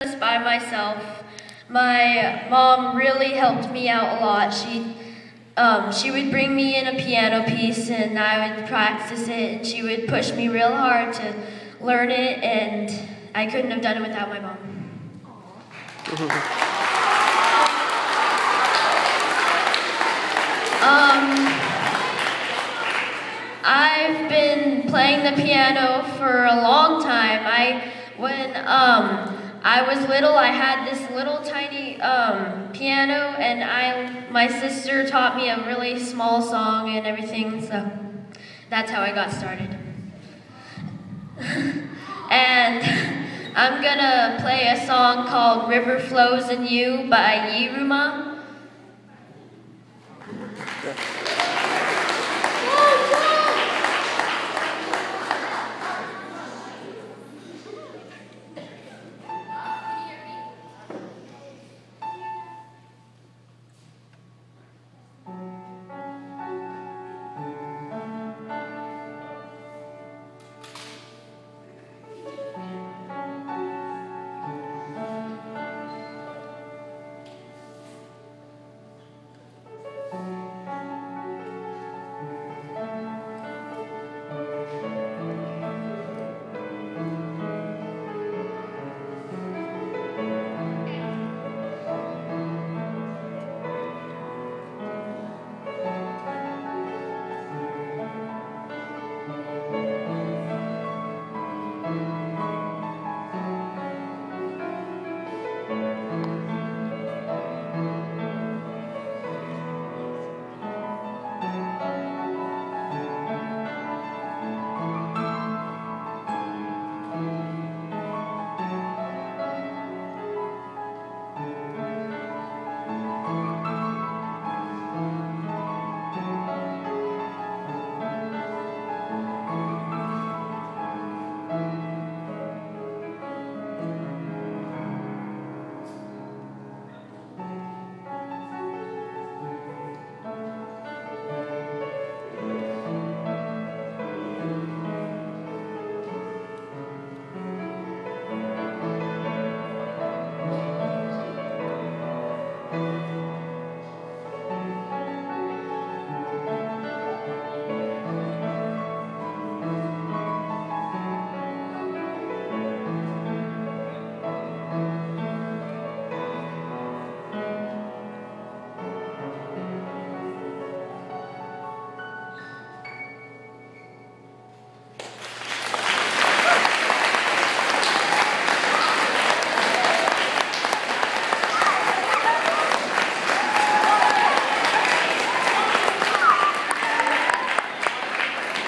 this by myself. My mom really helped me out a lot. She um, she would bring me in a piano piece and I would practice it and she would push me real hard to learn it and I couldn't have done it without my mom. Um, I've been playing the piano for a long time. I when um, I was little, I had this little tiny um, piano, and I my sister taught me a really small song and everything, so that's how I got started. and I'm gonna play a song called River Flows in You by Yiruma. Yeah.